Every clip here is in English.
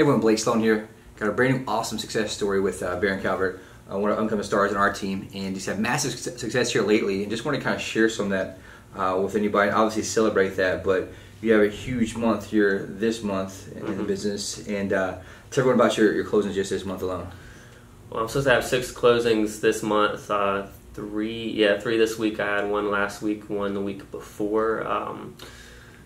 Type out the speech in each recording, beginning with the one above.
everyone, Blake Sloan here. Got a brand new awesome success story with uh, Barron Calvert, uh, one of the upcoming stars on our team, and he's had massive success here lately. And just want to kind of share some of that uh, with anybody. Obviously, celebrate that, but you have a huge month here this month in mm-hmm. the business. And uh, tell everyone about your, your closings just this month alone. Well, I'm supposed to have six closings this month. Uh, three, yeah, three this week. I had one last week, one the week before. Um,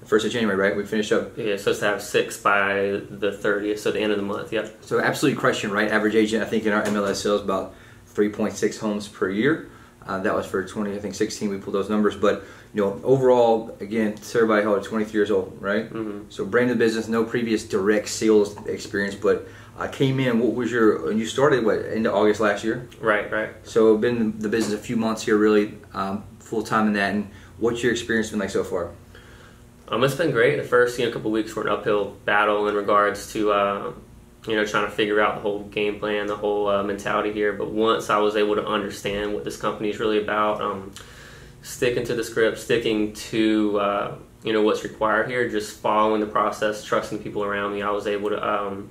First of January, right? We finished up. Yeah, supposed to have six by the 30th, so the end of the month. Yep. So absolutely crushing, right? Average agent, I think in our MLS sales about 3.6 homes per year. Uh, that was for 20, I think 16. We pulled those numbers, but you know, overall, again, everybody held 23 years old, right? Mm-hmm. So brand new business, no previous direct sales experience, but I came in. What was your? And you started what into August last year? Right, right. So been the business a few months here, really um, full time in that. And what's your experience been like so far? Um, it's been great. The first you know, couple weeks were an uphill battle in regards to uh, you know trying to figure out the whole game plan, the whole uh, mentality here. But once I was able to understand what this company is really about, um, sticking to the script, sticking to uh, you know what's required here, just following the process, trusting the people around me, I was able to um,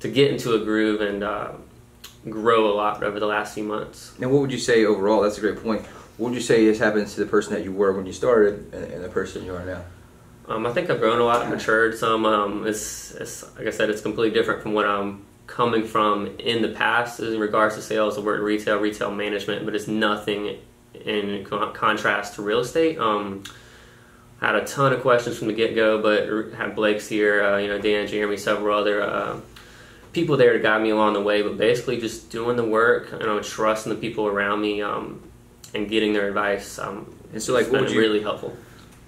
to get into a groove and uh, grow a lot over the last few months. And what would you say overall? That's a great point. What would you say has happened to the person that you were when you started and the person you are now? Um, I think I've grown a lot, matured some. Um, it's, it's, like I said, it's completely different from what I'm coming from in the past in regards to sales. I worked retail, retail management, but it's nothing in contrast to real estate. Um, had a ton of questions from the get go, but had Blake's here, uh, you know, Dan, Jeremy, several other uh, people there to guide me along the way. But basically, just doing the work, you know, trusting the people around me, um, and getting their advice. Um, and so, like, what would you really helpful?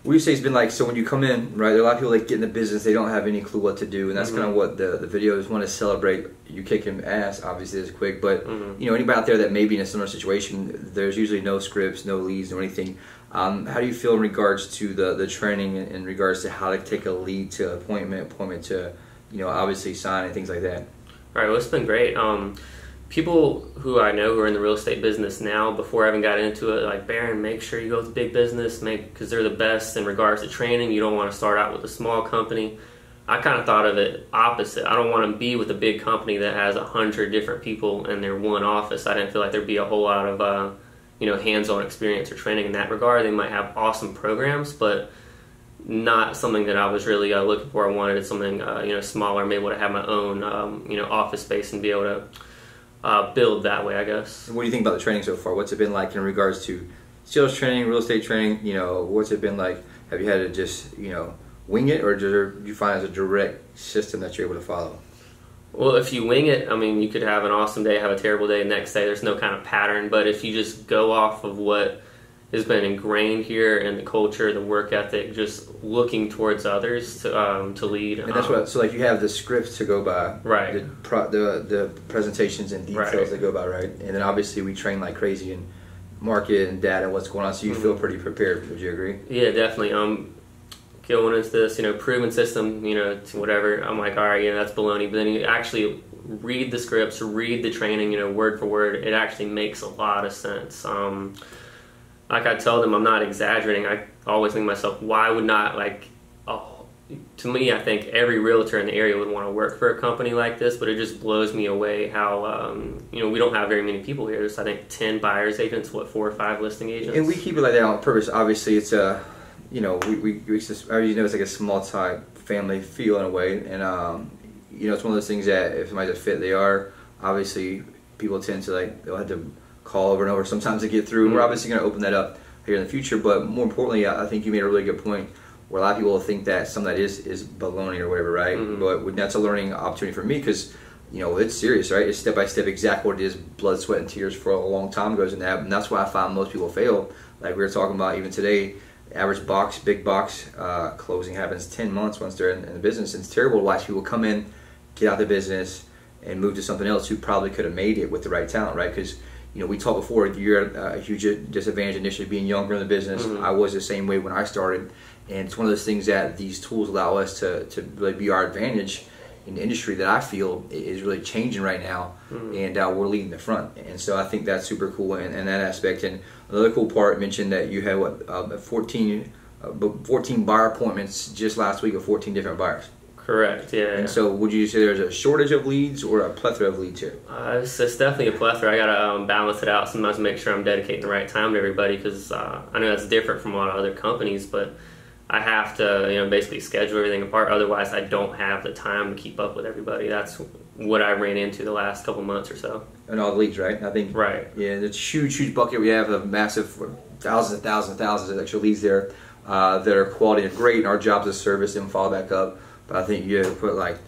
What you say has been like so when you come in right there are a lot of people that get in the business they don't have any clue what to do and that's mm-hmm. kind of what the, the videos want to celebrate you kick him ass obviously is quick but mm-hmm. you know anybody out there that may be in a similar situation there's usually no scripts no leads or anything um, how do you feel in regards to the the training in, in regards to how to take a lead to appointment appointment to you know obviously sign and things like that all right well it's been great um, people who I know who are in the real estate business now, before I even got into it, like Barron, make sure you go with big business, make because they're the best in regards to training. You don't want to start out with a small company. I kind of thought of it opposite. I don't want to be with a big company that has a hundred different people in their one office. I didn't feel like there'd be a whole lot of uh, you know hands-on experience or training in that regard. They might have awesome programs, but not something that I was really uh, looking for. I wanted something uh, you know smaller, maybe able to have my own um, you know office space and be able to uh, build that way, I guess. What do you think about the training so far? What's it been like in regards to sales training, real estate training? You know, what's it been like? Have you had to just you know wing it, or do you find as a direct system that you're able to follow? Well, if you wing it, I mean, you could have an awesome day, have a terrible day the next day. There's no kind of pattern, but if you just go off of what has been ingrained here in the culture, the work ethic, just looking towards others to um, to lead. And that's um, what. So like you have the scripts to go by, right? The pro, the, the presentations and details right. that go by, right? And then obviously we train like crazy in market and data, what's going on. So you mm-hmm. feel pretty prepared. Would you agree? Yeah, definitely. Um, going into this, you know, proven system, you know, whatever. I'm like, all right, yeah, that's baloney. But then you actually read the scripts, read the training, you know, word for word. It actually makes a lot of sense. Um, like I tell them, I'm not exaggerating. I always think to myself, why would not like, oh, to me, I think every realtor in the area would want to work for a company like this, but it just blows me away how, um, you know, we don't have very many people here. There's, I think, 10 buyer's agents, what, four or five listing agents? And we keep it like that on purpose. Obviously, it's a, you know, we, we, we just, you know, it's like a small type family feel in a way. And, um, you know, it's one of those things that if somebody's a fit, they are. Obviously, people tend to like, they'll have to call over and over sometimes to get through. Mm-hmm. We're obviously going to open that up here in the future, but more importantly, I think you made a really good point where a lot of people think that some of that is is baloney or whatever, right? Mm-hmm. But that's a learning opportunity for me because you know it's serious, right? It's step by step exactly what it is, blood, sweat, and tears for a long time goes in that, and that's why I find most people fail. Like we were talking about even today, average box, big box uh, closing happens ten months once they're in, in the business. And it's terrible to watch people come in, get out of the business, and move to something else who probably could have made it with the right talent, right? Because you know, we talked before, you're at a huge disadvantage initially being younger in the business. Mm-hmm. I was the same way when I started. And it's one of those things that these tools allow us to, to really be our advantage in the industry that I feel is really changing right now. Mm-hmm. And uh, we're leading the front. And so I think that's super cool in, in that aspect. And another cool part mentioned that you had what, uh, 14, uh, 14 buyer appointments just last week of 14 different buyers. Correct. Yeah. And yeah. so, would you say there's a shortage of leads or a plethora of leads here? Uh, it's, it's definitely a plethora. I gotta um, balance it out sometimes, make sure I'm dedicating the right time to everybody because uh, I know that's different from a lot of other companies, but I have to, you know, basically schedule everything apart. Otherwise, I don't have the time to keep up with everybody. That's what I ran into the last couple months or so. And all the leads, right? I think. Right. Yeah, it's a huge, huge bucket. We have a massive, thousands and thousands and thousands of extra leads there uh, that are quality and great, and our job is to service them, follow back up. But I think you put like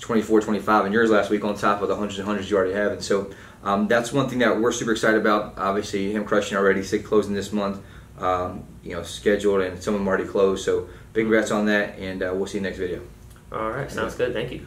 24, 25 in yours last week on top of the hundreds and hundreds you already have. And so um, that's one thing that we're super excited about. Obviously, him crushing already, six closing this month, um, you know, scheduled, and some of them already closed. So big congrats on that, and uh, we'll see you next video. All right. Sounds good. Thank you.